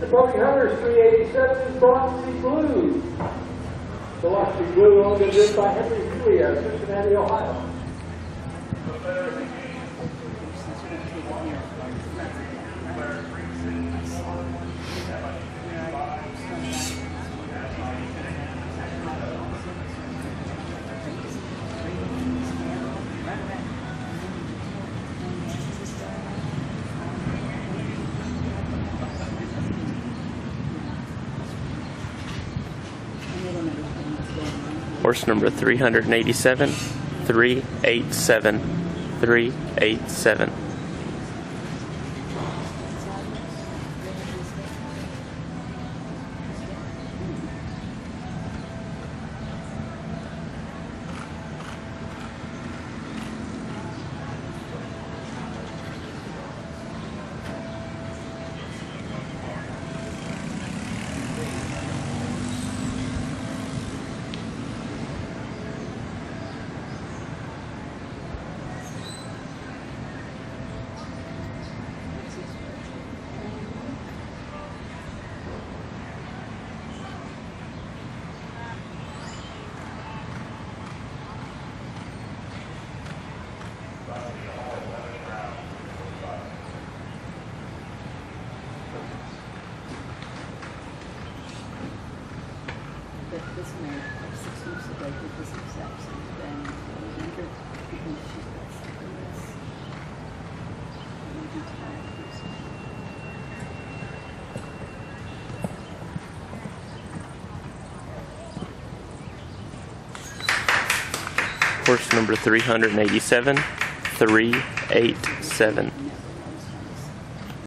The Pony Hunters 387 is Biloxi Blue. Biloxi Blue owned and driven by Henry Healy out of Cincinnati, Ohio. Horse number 387, 387, 387. This like six weeks this exact same thing. I was she's got something that's. maybe tired or something. Horse number 387, 387.